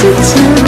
closer to